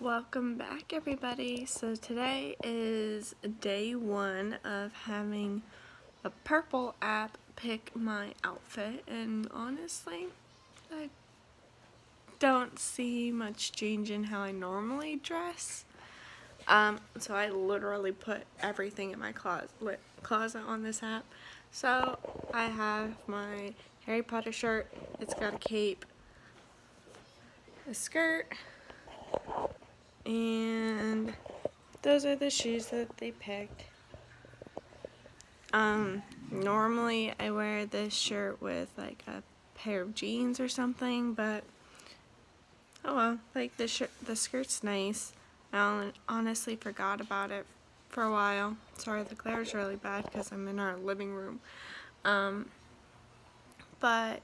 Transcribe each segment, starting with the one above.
Welcome back everybody. So today is day one of having a Pureple app pick my outfit and honestly I don't see much change in how I normally dress. Um, so I literally put everything in my closet, closet on this app. So I have my Harry Potter shirt, it's got a cape, a skirt, and those are the shoes that they picked. Um, normally I wear this shirt with like a pair of jeans or something, but oh well, like the shirt, the skirt's nice. I honestly forgot about it for a while. Sorry, the glare is really bad because I'm in our living room. Um, but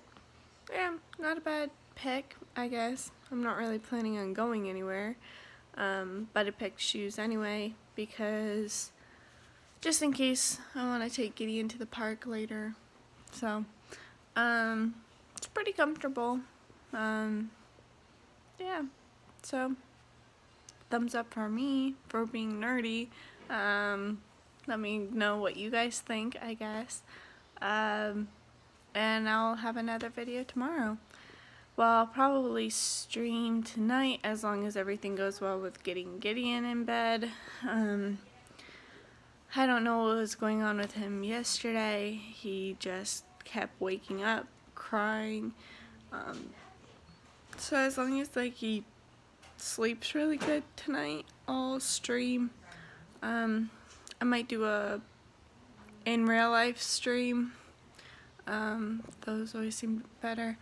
yeah, not a bad pick, I guess. I'm not really planning on going anywhere. Um, but I picked shoes anyway because just in case I want to take Gideon to the park later. So, um, it's pretty comfortable. Um, yeah, so thumbs up for me for being nerdy. Um, let me know what you guys think, I guess. Um, and I'll have another video tomorrow. Well, I'll probably stream tonight as long as everything goes well with getting Gideon in bed. Um, I don't know what was going on with him yesterday. He just kept waking up, crying. Um, so as long as like he sleeps really good tonight, I'll stream. Um, I might do a in real life stream. Um, those always seem better.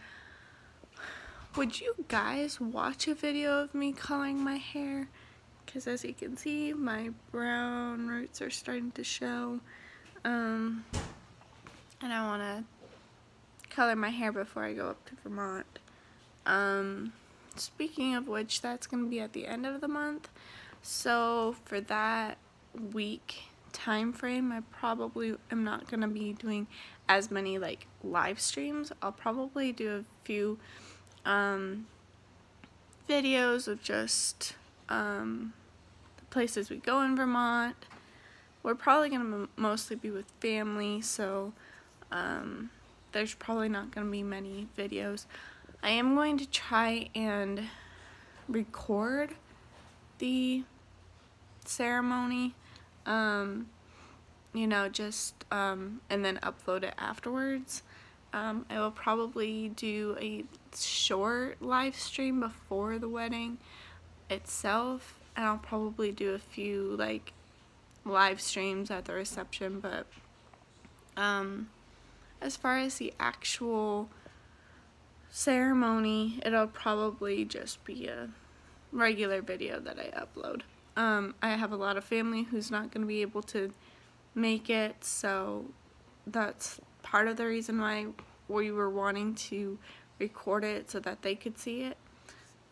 Would you guys watch a video of me coloring my hair? Because as you can see, my brown roots are starting to show. Um, and I want to color my hair before I go up to Vermont. Um, speaking of which, that's going to be at the end of the month. So for that week time frame, I probably am not going to be doing as many like live streams. I'll probably do a few um, videos of just um, the places we go in Vermont. We're probably going to mostly be with family, so um, there's probably not going to be many videos. I am going to try and record the ceremony, um, you know, just, um, and then upload it afterwards. Um, I will probably do a short live stream before the wedding itself and I'll probably do a few like live streams at the reception but um, as far as the actual ceremony it'll probably just be a regular video that I upload. Um, I have a lot of family who's not going to be able to make it so that's part of the reason why we were wanting to record it so that they could see it.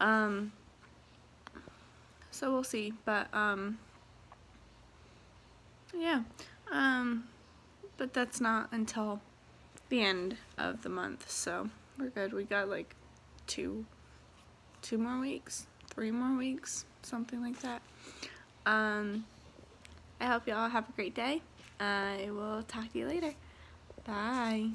Um, so we'll see, but um, yeah, um, but that's not until the end of the month, so we're good. We got like two, two more weeks, three more weeks, something like that. Um, I hope you all have a great day. I will talk to you later. Bye.